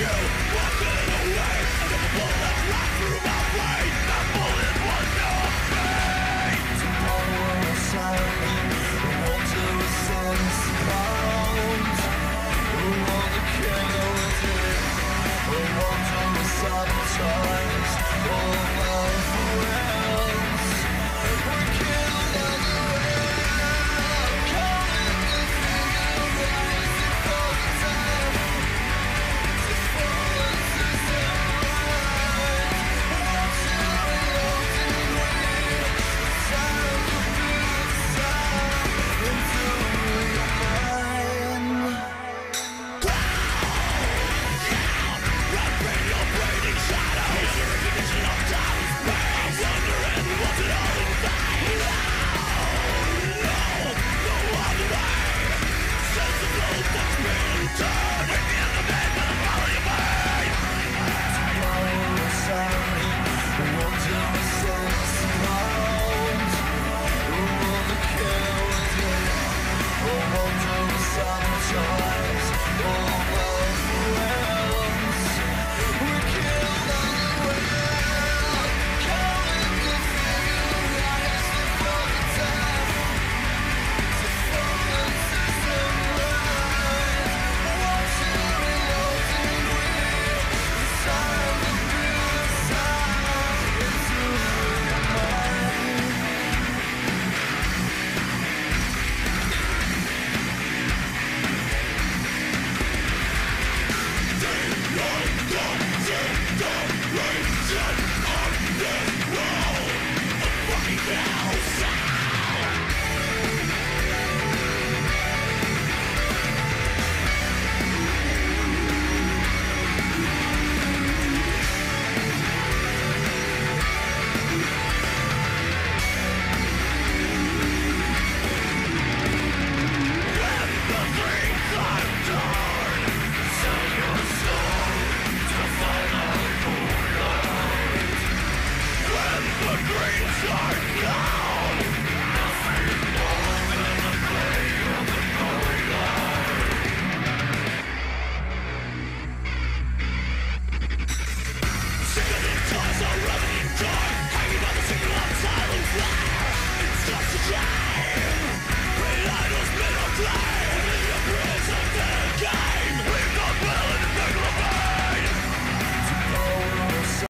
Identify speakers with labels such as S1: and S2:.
S1: you